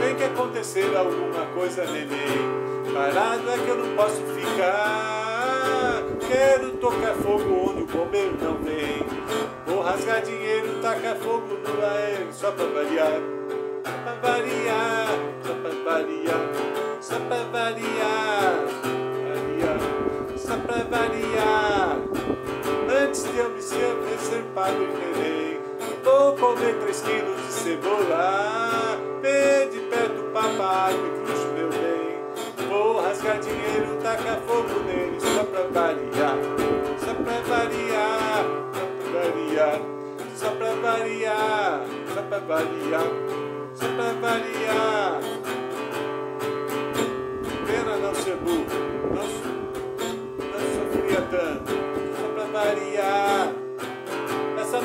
Tem que acontecer alguma coisa, neném. Parado é que eu não posso ficar. Quero tocar fogo onde o bombeiro não vem. Vou rasgar dinheiro, tacar fogo no aéreo só pra variar. Pra variar, vou comer três quilos de cebola. Vê de perto o papai, me cruzo meu bem. Vou rasgar dinheiro, tacar fogo nele, só pra variar. Só pra variar, só pra variar. Só pra variar, só pra variar. Só pra variar. Pena não ser burro, não, não sofria tanto.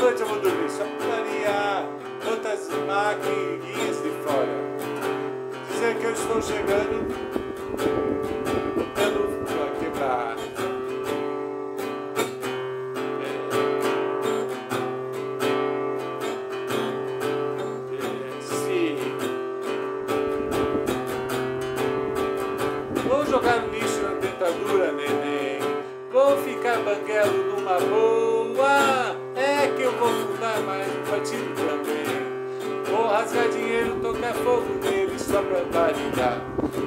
Noite eu vou dormir só pra variar. Quantas maquinhas de fora. Dizer que eu estou chegando. Pra quebrar. É, sim. Vou. Vou ficar banguelo numa boa. É que partido também. Vou rasgar dinheiro, tocar fogo nele só pra variar.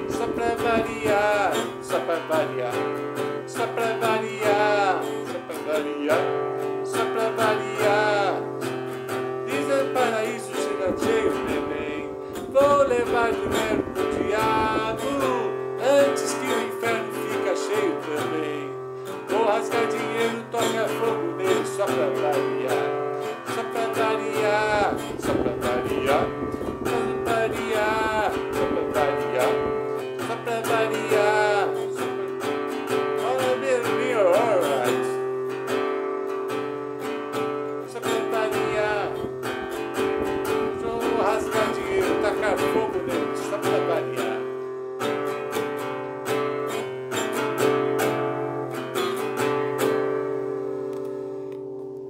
Só pra variar, só pra variar. Só pra variar, só pra variar. Só pra variar. Diz é paraíso chega cheio, neném. Vou levar dinheiro pro diabo antes que o inferno fica cheio também. Vou rasgar dinheiro, tocar fogo nele só pra variar. Só